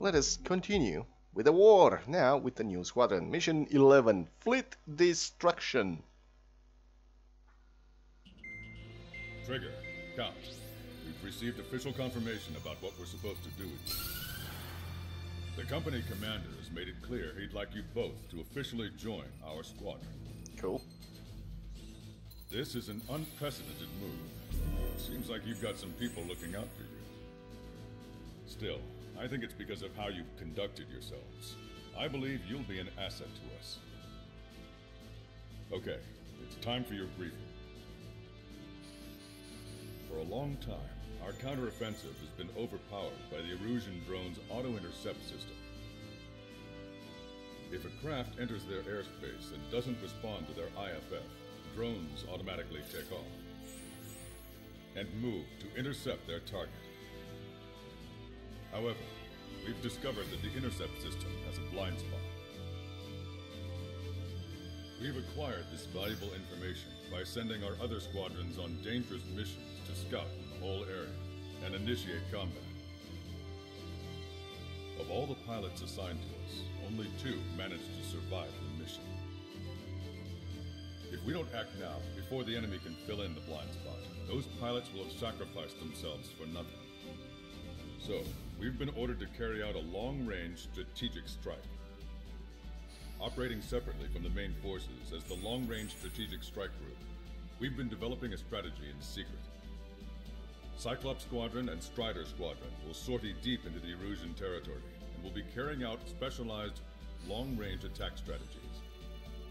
let us continue with the war now with the new squadron. Mission 11 Fleet Destruction. Trigger, Count. We've received official confirmation about what we're supposed to do with you. The company commander has made it clear he'd like you both to officially join our squadron. Cool. This is an unprecedented move. Seems like you've got some people looking out for you. Still, I think it's because of how you've conducted yourselves. I believe you'll be an asset to us. Okay, it's time for your briefing. For a long time, our counteroffensive has been overpowered by the Erusian drone's auto-intercept system. If a craft enters their airspace and doesn't respond to their IFF, drones automatically take off and move to intercept their target. However, we've discovered that the intercept system has a blind spot. We've acquired this valuable information by sending our other squadrons on dangerous missions to scout the whole area and initiate combat. Of all the pilots assigned to us, only two managed to survive the mission. If we don't act now, before the enemy can fill in the blind spot, those pilots will have sacrificed themselves for nothing. So, we've been ordered to carry out a long-range strategic strike. Operating separately from the main forces as the Long-Range Strategic Strike Group, we've been developing a strategy in secret. Cyclops Squadron and Strider Squadron will sortie deep into the Erusian territory and will be carrying out specialized long-range attack strategies.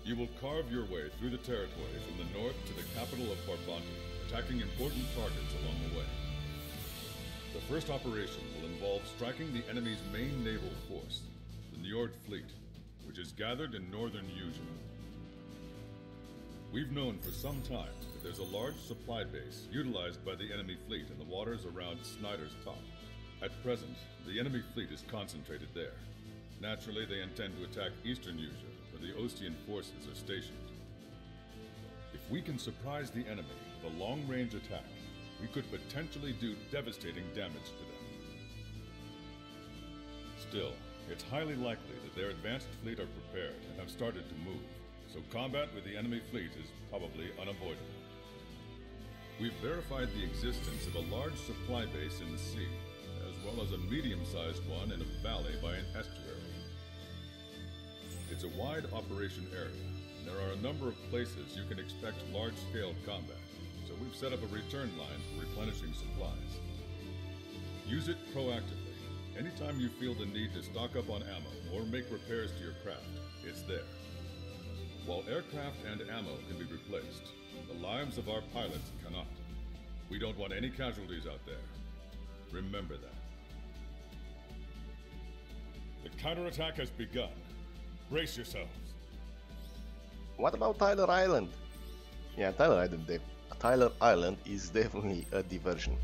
You will carve your way through the territory from the north to the capital of Farbanti, attacking important targets along the way. The first operation will involve striking the enemy's main naval force, the Njord Fleet, which is gathered in northern Usea. We've known for some time that there's a large supply base utilized by the enemy fleet in the waters around Snyder's Top. At present, the enemy fleet is concentrated there. Naturally, they intend to attack eastern Usea, where the Osean forces are stationed. If we can surprise the enemy with a long-range attack, we could potentially do devastating damage to them. Still, it's highly likely that their advanced fleet are prepared and have started to move, so combat with the enemy fleet is probably unavoidable. We've verified the existence of a large supply base in the sea, as well as a medium-sized one in a valley by an estuary. It's a wide operation area, and there are a number of places you can expect large-scale combat, so we've set up a return line for replenishing supplies. Use it proactively. Anytime you feel the need to stock up on ammo or make repairs to your craft, it's there. While aircraft and ammo can be replaced, the lives of our pilots cannot. We don't want any casualties out there. Remember that. The counterattack has begun. Brace yourselves. What about Tyler Island? Yeah, Tyler Island. de- Tyler Island is definitely a diversion.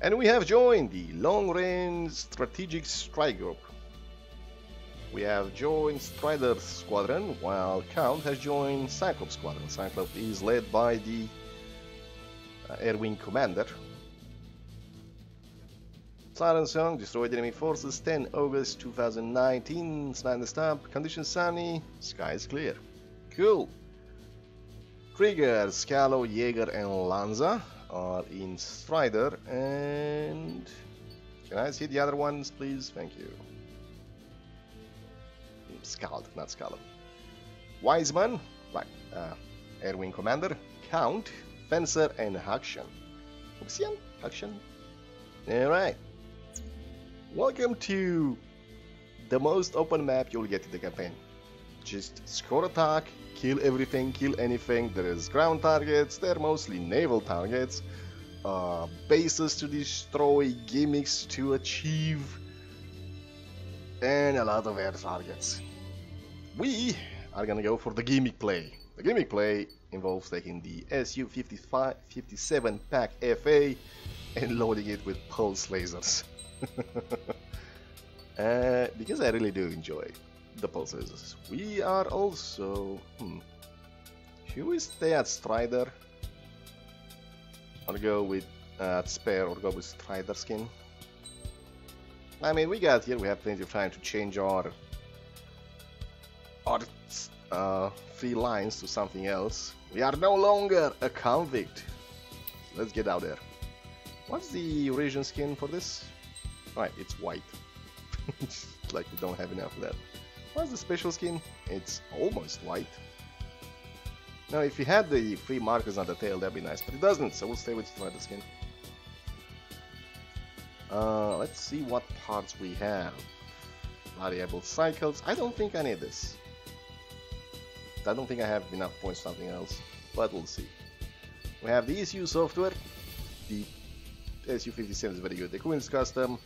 And we have joined the Long Range Strategic Strike Group. We have joined Strider Squadron, while Count has joined Cyclops Squadron. Cyclops is led by the uh, Air Wing Commander. Siren Song destroyed enemy forces 10 August 2019. Snyder Stamp, conditions sunny, sky is clear. Cool. Krieger, Scalo, Jaeger, and Lanza are in Strider. And can I see the other ones, please? Thank you. Skald, not Scalo. Wiseman, right, uh, Air Wing Commander, Count, Fencer, and Hakshan. Huxian? Hakshan? Alright. Welcome to the most open map you'll get in the campaign. Just score attack, kill everything, kill anything. There is ground targets, they're mostly naval targets, uh, bases to destroy, gimmicks to achieve, and a lot of air targets. We are gonna go for the gimmick play. The gimmick play involves taking the SU-55 57 PAK FA and loading it with pulse lasers. uh, because I really do enjoy the pulses. We are also... Hmm, should we stay at Strider? Or go with uh, Spare or go with Strider skin? I mean, we got here, we have plenty of time to change our, our uh, free lines to something else. We are no longer a convict. Let's get out there. What's the origin skin for this? Right, it's white. like we don't have enough of that. What's the special skin? It's almost white. Now, if you had the free markers on the tail, that'd be nice, but it doesn't, so we'll stay with the skin. Uh, let's see what parts we have. Variable cycles. I don't think I need this. I don't think I have enough points for something else, but we'll see. We have the ECU software. The SU57 is very good. The Queen's custom.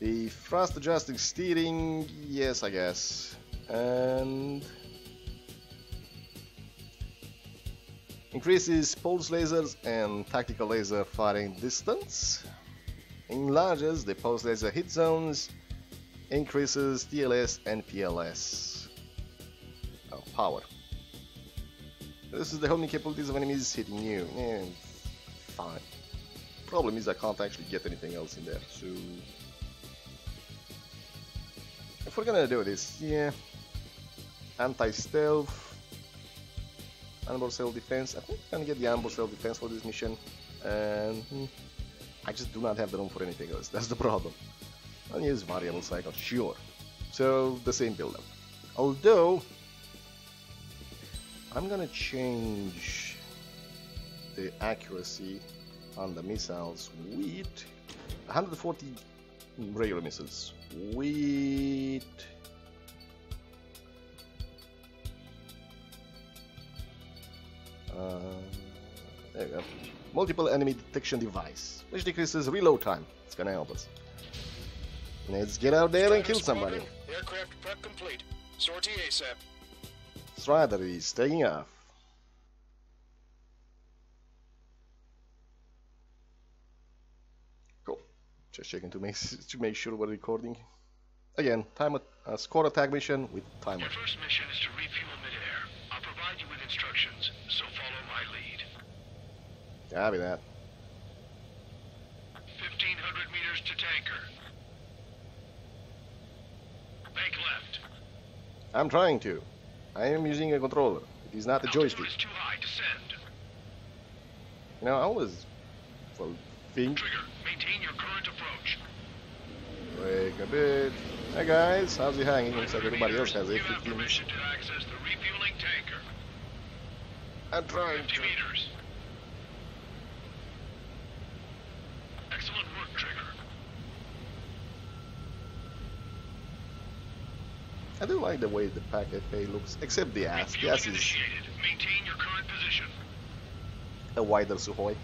The thrust adjusting steering, yes, I guess. And increases pulse lasers and tactical laser firing distance enlarges the pulse laser hit zones, increases TLS and PLS. Oh, power. This is the homing capabilities of enemies hitting you. Fine. Problem is I can't actually get anything else in there, so... We're gonna do this, yeah... Anti-stealth... Onboard self-defense, I think I can get the onboard self-defense for this mission, and... Hmm, I just do not have the room for anything else. That's the problem. I'll use variable cycle, sure. So the same build-up. Although I'm gonna change the accuracy on the missiles with 140 regular missiles with uh, there we go multiple enemy detection device, which decreases reload time. It's gonna help us. Let's get out there and kill somebody. Aircraft prep complete. Sortie ASAP. Strider is taking off. Just checking to make to make sure we're recording. Again, time a uh, score attack mission with timer. Your first mission is to refuel midair. I'll provide you with instructions, so follow my lead. Copy that. 1500 meters to tanker. Make left. I'm trying to. I am using a controller. It is not a joystick. Is too high. Descend. You know, I always well think Trigger. Maintain your current approach. Wake a bit. Hey guys, how's he hanging? Looks like everybody else has have A15. permission to access the refueling tanker. I'm trying 50 to. meters. Excellent work, Trigger. I do like the way the packet pay looks, except the ass. The ass is. Maintain your current position. a wider Sukhoi.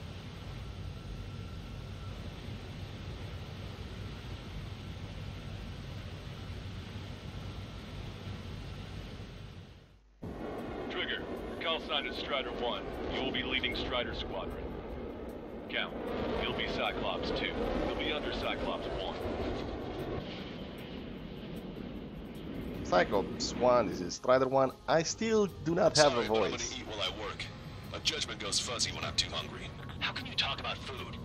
Trigger, call sign is Strider 1. You will be leading Strider Squadron. Count, you'll be Cyclops 2. You'll be under Cyclops 1. Cyclops 1, this is Strider 1. I still do not have Sorry, a but I'm gonna voice. eat while I work. My judgment goes fuzzy when I'm too hungry. How can you talk about food?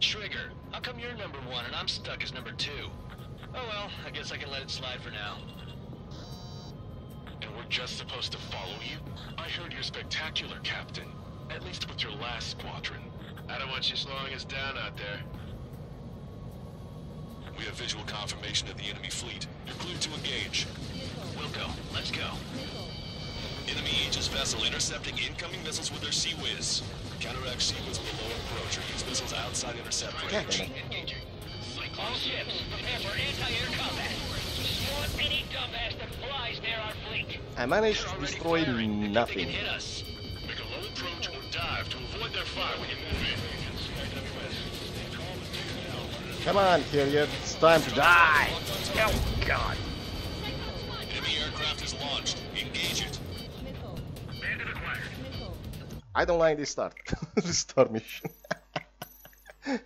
Trigger, how come you're number one and I'm stuck as number two? Oh well, I guess I can let it slide for now. Just supposed to follow you? I heard you're spectacular, Captain. At least with your last squadron. I don't want you slowing us down out there. We have visual confirmation of the enemy fleet. You're cleared to engage. We'll go. Let's go. Enemy Aegis vessel intercepting incoming missiles with their CIWS. Counteract Sea Whiz with a low approach or use missiles outside intercept range. Engaging. All ships, prepare for anti-air combat. Destroy any dumbass that flies near our fleet. I managed to destroy firing. They think They nothing. hit us. Make a low approach or dive to avoid their fire when you move. Come on, Kyriot. It's time to die. Oh, God. Enemy aircraft is launched. Engage it. Bandit acquired. I don't like this start. this start mission.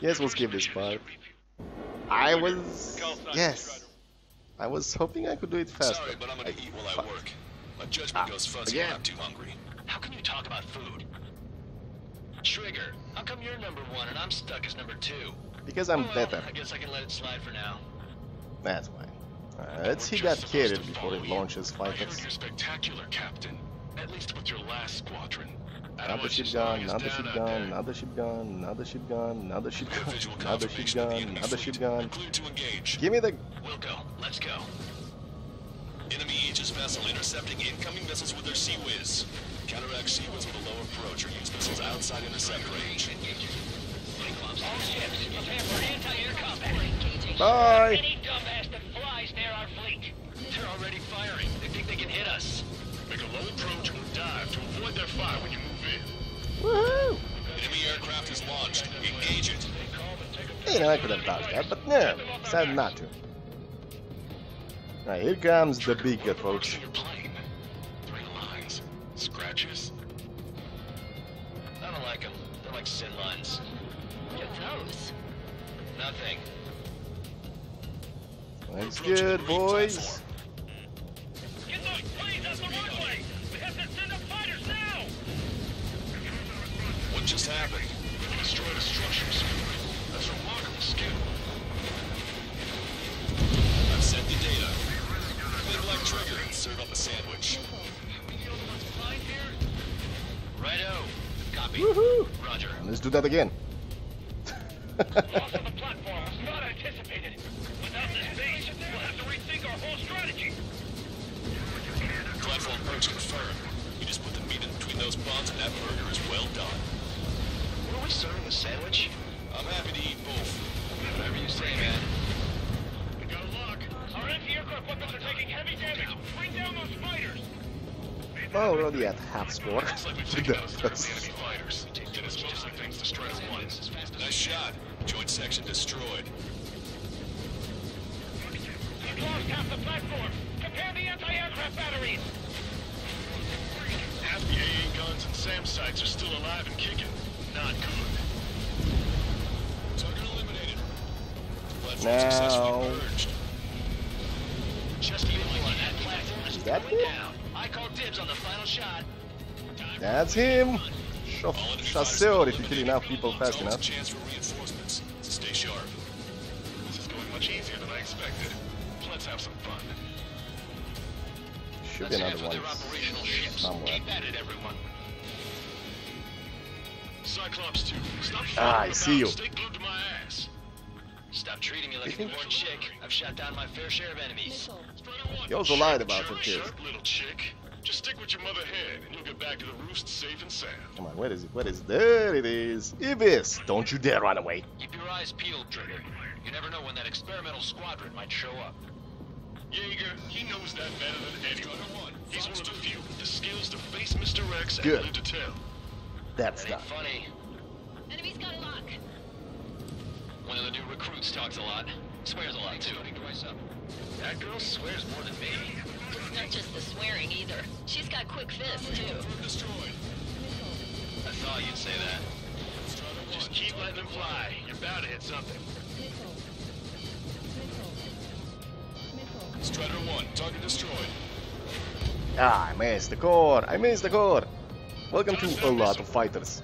yes, we'll skip this part. I was... Call sign is Yes. I was hoping I could do it faster. Sorry, but I'm gonna I- eat while I work. My judgment Ah, goes fuzzy again. when I'm too hungry. How can you talk about food? Trigger, how come you're number one and I'm stuck as number two? Because I'm well, better. I guess I can let it slide for now. That's why. Alright, let's hit that kid before it launches fighters. you're spectacular, Captain. At least with your last squadron. Another ship gun, another ship gun, another ship gun, another ship gun, another ship gun, another ship confirmation gun, another fleet. ship gun. Clear to engage. Give me the. Wilco, let's go. Enemy Aegis vessel intercepting incoming missiles with their CIWS. Counteract Sea Whiz with a low approach or use missiles outside intercept range. All ships, prepare for anti-air combat. Bye! Any dumbass that flies near our fleet. They're already firing. They think they can hit us. Make a low approach or dive to avoid their fire when you move in. Woohoo! Enemy aircraft is launched. Engage it. You know, I could have dodged that, but no, decided not to. Alright, here comes the big approach. Approaching your plane. Three lines. Scratches. I don't like them. They're like sin lines. What are those? Nothing. That's good, boys. Just happened? Destroy the structures. That's remarkable skill. I've sent the data. Think like trigger and serve up a sandwich. Righto. Copy. Woohoo! Roger. Let's do that again. Loss of the platform was not anticipated. Without this base, we'll have to rethink our whole strategy. Platform perch confirmed. You just put the meat in between those buns and that burger is well done. Were we serving a sandwich? I'm happy to eat both. Whatever you say, man. We got a lock. Our anti-aircraft weapons are taking heavy damage. Bring down those fighters. oh, we're already at half score. Looks like we've taken out a third of the enemy fighters. And it's mostly thanks to Strider 1. Nice shot. Joint section destroyed. You've lost half the platform. Prepare the anti-aircraft batteries. Half the AA guns and SAM sites are still alive and kicking. Not good. Target eliminated. Platform Now- successfully purged. Just one. That platform is that going down. I call dibs on the final shot. That's him. Chauf- All enemy Chasseur if you kill enough people fast enough. chance for reinforcements. Stay sharp. This is going much easier than I expected. Let's have some fun. Should be Let's another one their operational ships. somewhere. Cyclops 2, stop Ah, I see about. you. Stay glued to my ass. Stop treating me like a newborn chick. I've shot down my fair share of enemies. Strider one. He also lied about sharp, her kids. Sharp little chick. Just stick with your mother head, and you'll get back to the roost safe and sound. Come on, where is it? Where is it? There it is. Ibis, don't you dare run away. Keep your eyes peeled, Trigger. You never know when that experimental squadron might show up. Jaeger, he knows that better than anyone. He's one of the few with the skills to face Mr. X and Good. live to tell. That's That ain't funny. Enemy's got a lock. One of the new recruits talks a lot. Swears a lot, too. That girl swears more than me. It's not just the swearing either. She's got quick fists, too. Destroyed. I thought you'd say that. Just keep letting him fly. You're bound to hit something. Strider 1, target destroyed. Ah, I missed the core. I missed the core. Welcome to a lot of fighters.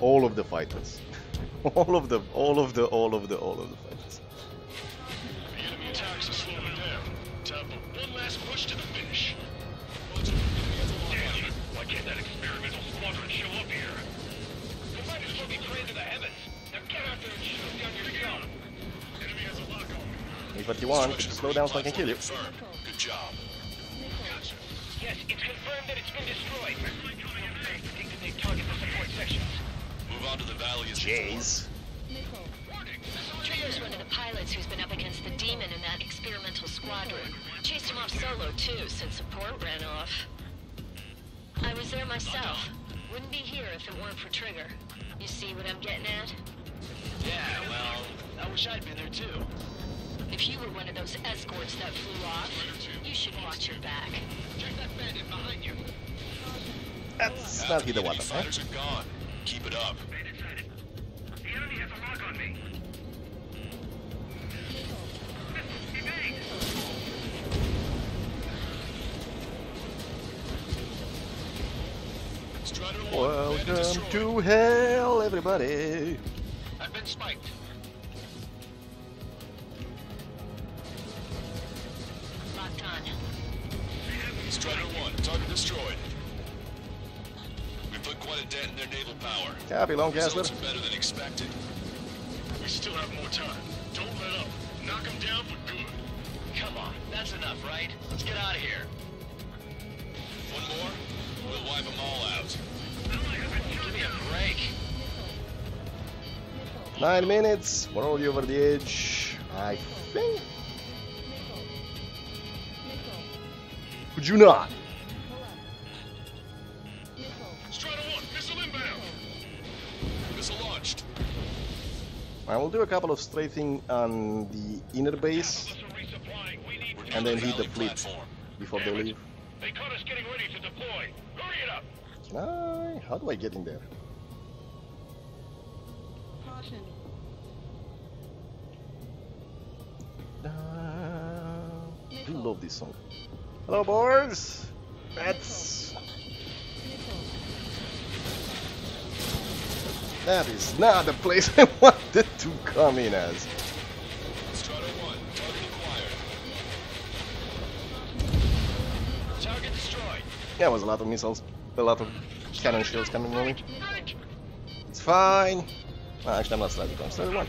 All of the fighters. all of them. All of the. All of the. All of the fighters. The enemy attacks are slowing down. Time for one last push to the finish. Damn! Why can't that experimental squadron show up here? You might as well be praying to the heavens. Now get out there and shoot down your gun. Enemy has a lock on me. If what you want, could you slow down so I can kill you? Good job. Yes, it's confirmed that it's been destroyed. Sections. Move on to the valley as Jeez. Trigger's one of the pilots who's been up against the demon in that experimental squadron. Chased him off solo, too, since support ran off. I was there myself. Wouldn't be here if it weren't for Trigger. You see what I'm getting at? Yeah, well, I wish I'd been there, too. If you were one of those escorts that flew off, you should watch your back. Check that bandit behind you. That's Half not the the enemy water, huh? fighters are gone. Keep it up. The enemy has a lock on me. Strider 1, bandit Welcome to hell, everybody. I've been spiked. Dent in their naval power. Copy, Long Caster. Results are better than expected. We still have more time. Don't let up. Knock them down for good. Come on, that's enough, right? Let's get out of here. One more, we'll wipe them all out. Give me a break. Nine minutes. We're already over the edge. I think. Could you not? I will do a couple of strafing on the inner base Vessel resupplying. We need and then The hit the rally fleet before they leave. They caught us getting ready to deploy. Hurry it up. Can I? How do I get in there? Caution. Uh, I do love this song. Hello, boys. That's that is not the place I wanted to come in as. Strider 1, target acquired. Target destroyed. There was a lot of missiles, a lot of cannon shells coming on me. It's fine. Actually, I'm not starting. I'm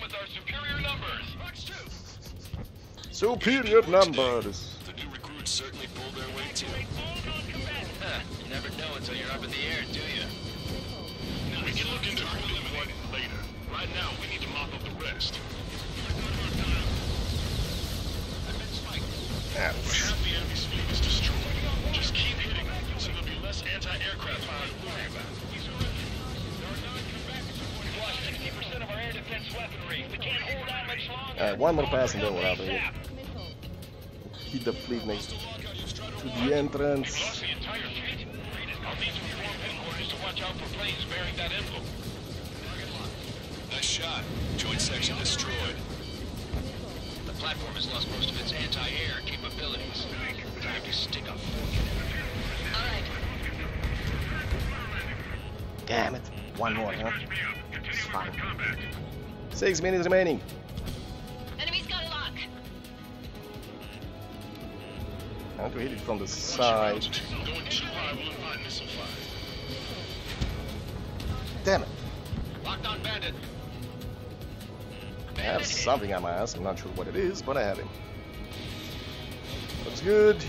with our superior numbers. The new recruits certainly pulled their weight too. Huh, you never know until you're up in the air, do you? We can look into who eliminated later. Right now, one more pass and then we're out of here. Hit the fleet next to the entrance. Lost the entire fleet? I'll need to inform headquarters to watch out for planes bearing that emblem. Nice shot. Joint section destroyed. The platform has lost most of its anti-air capabilities. Time to stick a fork in it. Alright, Damn it. One more, huh? It's fine. Six minutes remaining. Want to hit it from the side. Going too high will invite missile fire. Damn it. Locked on bandit. I have something on my ass. I'm not sure what it is, but I have him. Looks good.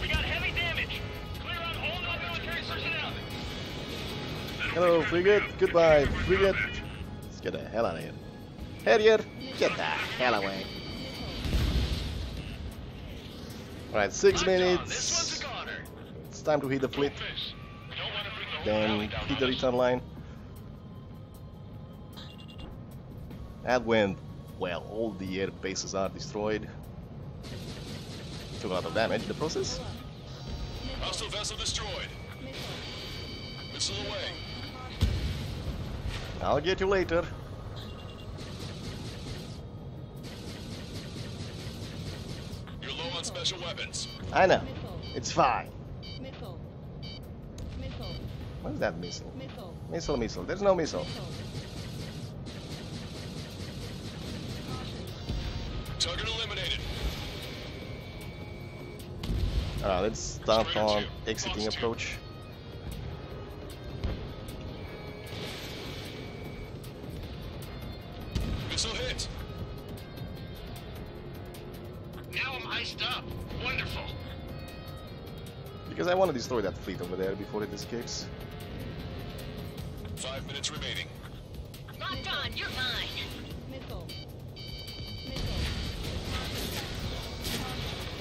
We got heavy damage. Clear out all non-military personnel. Hello, frigate. Goodbye, frigate. Let's get the hell out of here. Harrier, get the hell away. Alright, six minutes. one's a goner. It's time to hit the fleet. Fish. We don't want to bring the whole Then hit the return line. And when, well, all the air bases are destroyed. Took a lot of damage in the process. Hostile vessel destroyed. Missile away. I'll get you later. Special weapons. I know. Missile. It's fine. Missile. Missile. What is that missile? Missile. Missile, missile. There's no missile. Missile. Target eliminated. Alright, let's start on exiting approach. Want to destroy that fleet over there before it escapes. Five minutes remaining. Locked on, you're mine. Missile. Missile.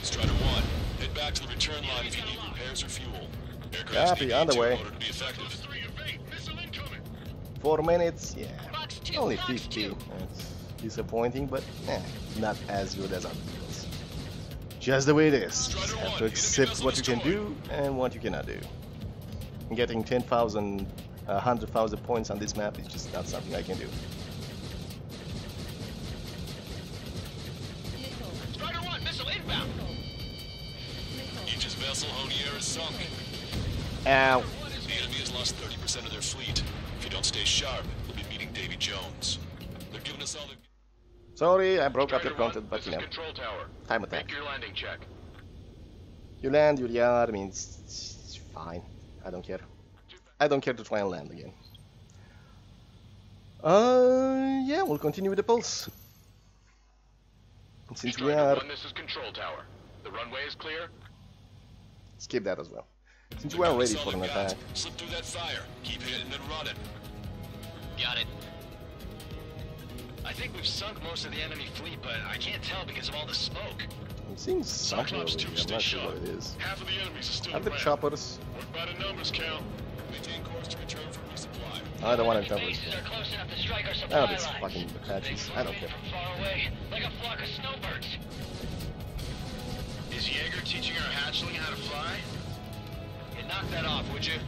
Strider 1, head back to the return line if you need repairs or fuel. Aircraft Copy, need on the way. in order to be effective. Three evade. Missile incoming. Four minutes, yeah. Two, Only box 50. two. That's disappointing, but eh, not as good as other deals. Just the way it is. You have to accept what you can do and what you cannot do. Getting 10,000, uh, 100,000 points on this map is just not something I can do. Missile. Strider 1, missile inbound. Missile. Aegis vessel Honier is sunk. Ow! The enemy has lost 30% of their fleet. If you don't stay sharp, you'll be meeting Davy Jones. They're giving us all the... Sorry, I broke up your Strider 1, content, but you is know, time attack. Make your landing check. You land, you yard, I mean, it's, it's fine. I don't care. I don't care to try and land again. Uh, yeah, we'll continue with the pulse. And Since we Strider are... 1, this is control tower. The runway is clear. Skip that as well. Since we are ready for an attack. Slip through that fire. Keep hitting and running. Got it. I think we've sunk most of the enemy fleet, but I can't tell because of all the smoke. I'm seeing something over here, I'm not sure sharp. what it is. Half of the enemies are still Are the around. choppers? What by the numbers count? Maintain course to return for resupply. I don't want to tell Bases are close enough to strike our Oh, supply these lines. fucking Apaches. I don't care. Far away, like a flock of snowbirds. Is Jaeger teaching our hatchling how to fly? Yeah, knock that off, would you?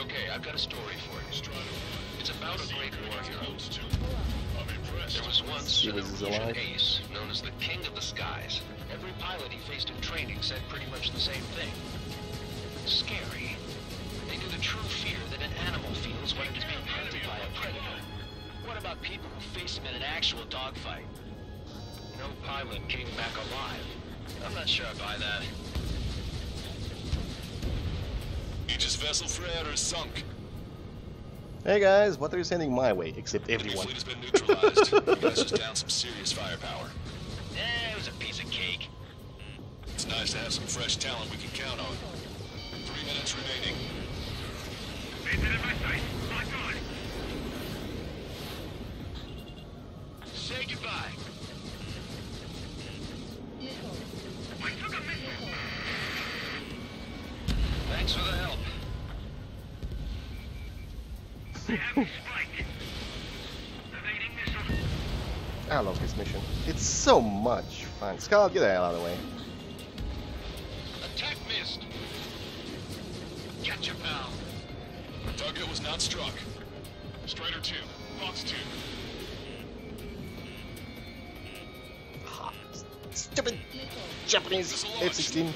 Okay, I've got a story for you. Strider 1. It's about a great war hero. I'm impressed. There was once an this is Evolution alive. ace known as the King of the Skies. Every pilot he faced in training said pretty much the same thing. Scary. They knew the true fear that an animal feels when it is being hunted by a predator. What about people who face him in an actual dogfight? No pilot came back alive. I'm not sure I buy that. Aegis vessel Frere is sunk. Hey guys, what are you sending my way? Except Enemy everyone. fleet has been neutralized. you guys just down some serious firepower. Eh, it was a piece of cake. It's nice to have some fresh talent we can count on. Three minutes remaining. Maintain in my sight. I love this mission. It's so much fun. Skull, get the hell out of the way. Attack missed. Gotcha, pal. Target was not struck. Strider 2. Fox 2. Ah, stupid Japanese F-16.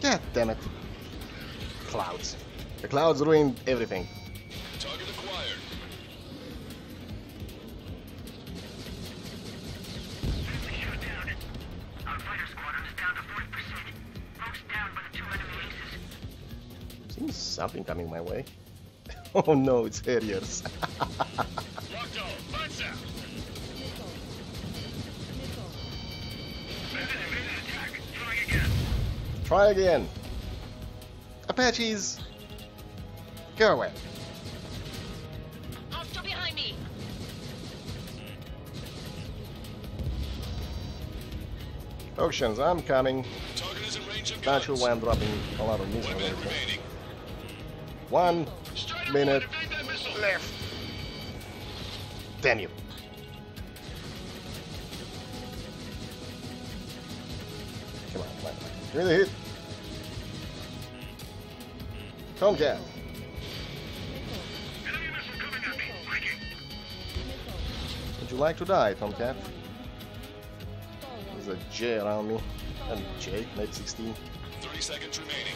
God damn it. Clouds. The clouds ruined everything. Target acquired. Enemy shot down. Our fighter squadron is down to 40%. Most down by two enemy aces. Seems something coming my way. Oh no, it's Harriers. Try again. Apaches! Go away. Hostile behind me. Oceans, I'm coming. Target is in range of Not sure why I'm dropping a lot of One missiles. minute over here. remaining. One Strider minute 1. Evade left. Damn you. Come on, come on. Give me the hit. Tomcat. Enemy missile coming at me. Breaking. Missile. Would you like to die, Tomcat? There's a J around me. And J, maybe 16. 30 seconds remaining.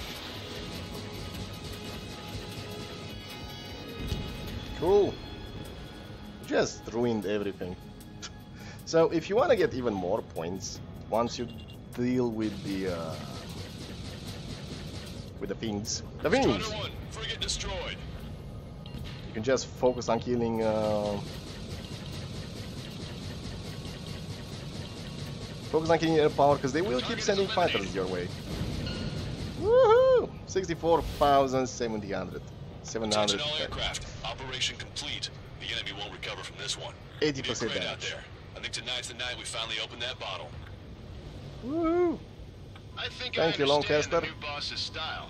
Cool. Just ruined everything. so if you want to get even more points, once you deal with the uh, with the fiends, the Strider fiends, 1, frigate destroyed. you can just focus on killing. Uh, focus on killing air power because they will keep sending fighters your way. 64,700. Attention 700. all aircraft. Operation complete. The enemy won't recover from this one. 80% You did great out damage. there. I think tonight's the night we finally open that bottle. Woohoo! I think Thank I you, Long Caster. the new boss's style.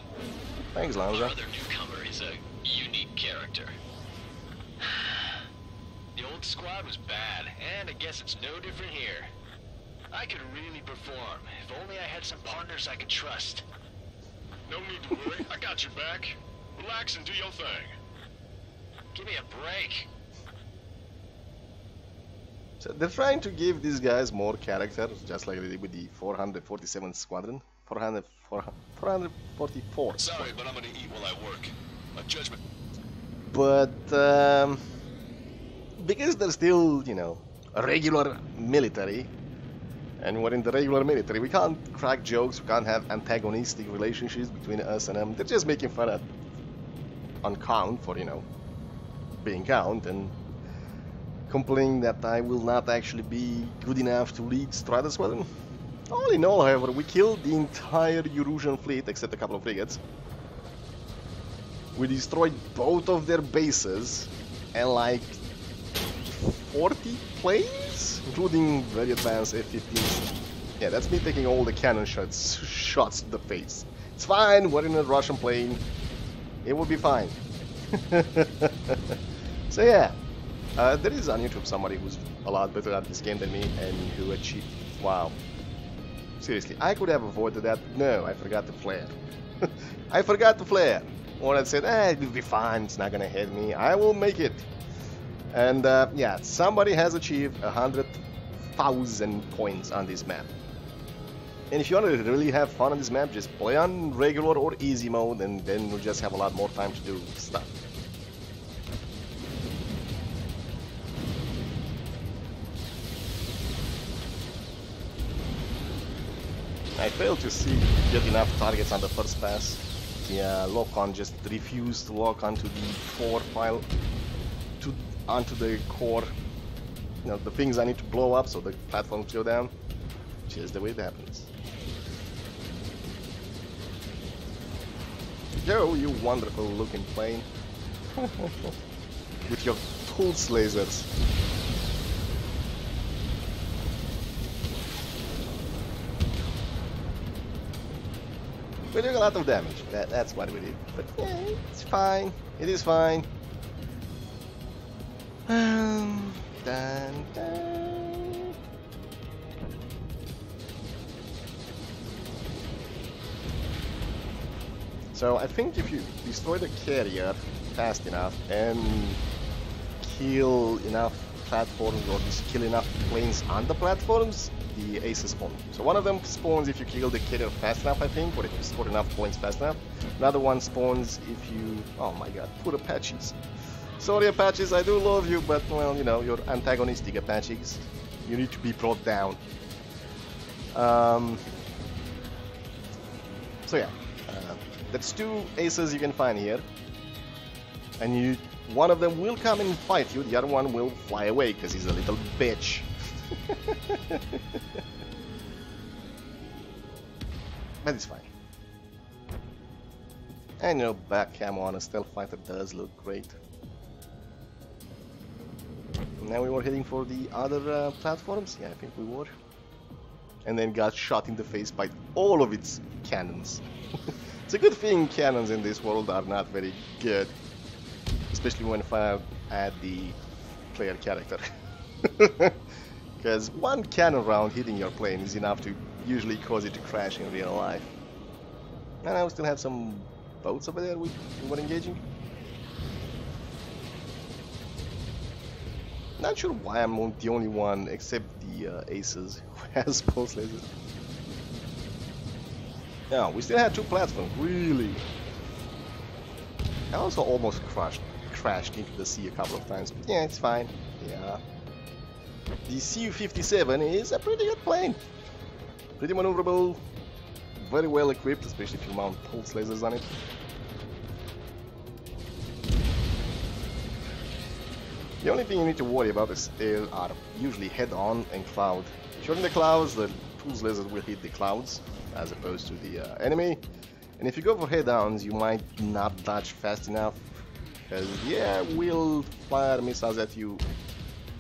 Thanks, Our Lanza. other newcomer is a unique character. The old squad was bad, and I guess it's no different here. I could really perform if only I had some partners I could trust. No need to worry. I got your back. Relax and do your thing. Give me a break. So they're trying to give these guys more character, just like they did with the 447 Squadron. 400, 444. Sorry, but I'm gonna eat while I work. A judgment. But um, because they're still, you know, a regular military, and we're in the regular military, we can't crack jokes, we can't have antagonistic relationships between us and them. They're just making fun of on count for, you know, being count and complaining that I will not actually be good enough to lead Strider Squadron. All in all, however, we killed the entire Erusian fleet except a couple of frigates. We destroyed both of their bases and like 40 planes, including very advanced F-15s. Yeah, that's me taking all the cannon shots, shots to the face. It's fine, we're in a Russian plane. It will be fine. so yeah, uh, there is on YouTube somebody who's a lot better at this game than me and who achieved. Wow. Seriously, I could have avoided that. No, I forgot the flare. I forgot the flare. Or I said, eh, it'll be fine, it's not gonna hit me. I will make it. And uh, yeah, somebody has achieved a hundred thousand points on this map. And if you want to really have fun on this map, just play on regular or easy mode, and then you'll just have a lot more time to do stuff. I failed to see get enough targets on the first pass. The uh, lock-on just refused to lock onto the core file, to onto the core. You know, the things I need to blow up so the platforms go down. Just the way it happens. Go, you wonderful looking plane. With your pulse lasers. We're doing a lot of damage. That, that's what we did. But yeah, it's fine. It is fine. Um, dun, dun. So I think if you destroy the carrier fast enough and kill enough platforms or just kill enough planes on the platforms, the aces spawn. So one of them spawns if you kill the carrier fast enough, I think, or if you score enough points fast enough. Another one spawns if you... Oh my god, poor Apaches. Sorry Apaches, I do love you, but well, you know, you're antagonistic Apaches. You need to be brought down. Um, so yeah, uh, that's two aces you can find here. And you, one of them will come and fight you, the other one will fly away because he's a little bitch. but it's fine. And you know, back camo on a stealth fighter does look great. Now we were heading for the other uh, platforms. Yeah, I think we were. And then got shot in the face by all of its cannons. it's a good thing cannons in this world are not very good. Especially when fired at the player character. Because one cannon round hitting your plane is enough to usually cause it to crash in real life. And I still have some boats over there we, we were engaging. Not sure why I'm the only one, except the uh, aces, who has pulse lasers. Yeah, we still had two platforms, really. I also almost crashed, crashed into the sea a couple of times, but yeah, it's fine. Yeah. The Su-57 is a pretty good plane. Pretty maneuverable, very well equipped, especially if you mount pulse lasers on it. The only thing you need to worry about is they are usually head-on and cloud. If you're in the clouds, the pulse lasers will hit the clouds as opposed to the uh, enemy. And if you go for head-downs, you might not dodge fast enough. Because, yeah, we'll fire missiles at you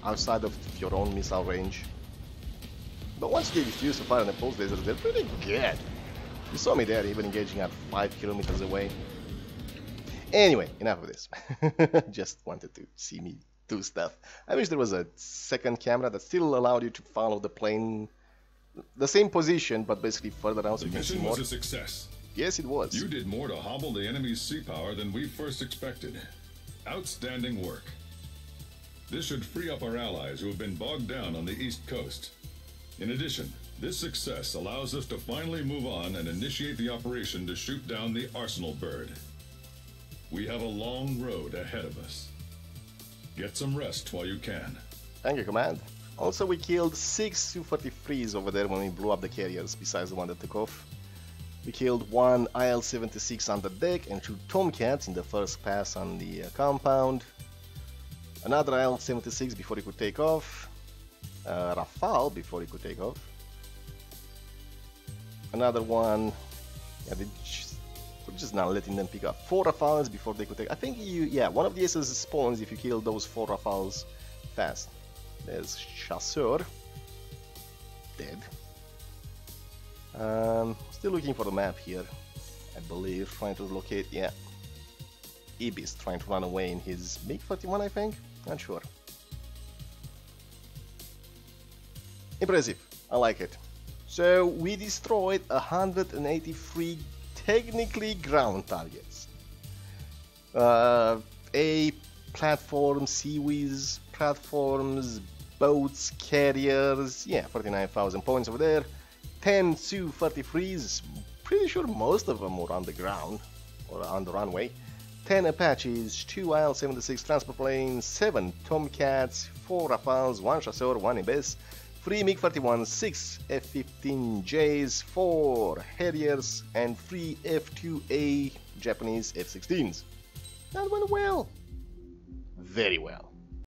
outside of your own missile range. But once you get used to firing the pulse lasers, they're pretty good. You saw me there, even engaging at 5 kilometers away. Anyway, enough of this. Just wanted to see me do stuff. I wish there was a second camera that still allowed you to follow the plane the same position, but basically further out so The see mission was a success. Yes, it was. You did more to hobble the enemy's sea power than we first expected. Outstanding work. This should free up our allies who have been bogged down on the east coast. In addition, this success allows us to finally move on and initiate the operation to shoot down the Arsenal bird. We have a long road ahead of us. Get some rest while you can. Thank you, Command. Also, we killed six Su 43s over there when we blew up the carriers, besides the one that took off. We killed one IL-76 on the deck and two Tomcats in the first pass on the uh, compound. Another IL-76 before he could take off. Uh, Rafale before he could take off. Another one. Yeah, they just, we're just not letting them pick up four Rafales before they could take. I think you, yeah, one of the S's spawns if you kill those four Rafales fast. There's Chasseur. Dead. Um, still looking for the map here. I believe, trying to locate, yeah. Ibis trying to run away in his MiG-31, I think? Not sure. Impressive. I like it. So we destroyed 183 technically ground targets. Uh, A platforms, CIWS, platforms, boats, carriers, yeah, 49,000 points over there. 10 Su-33s, pretty sure most of them were on the ground or on the runway. 10 Apaches, 2 IL-76 transport planes, 7 Tomcats, 4 Rafales, 1 Chasseur, 1 Ibis, 3 MiG-31, 6 F-15Js, 4 Harriers, and 3 F-2A Japanese F-16s. That went well. Very well.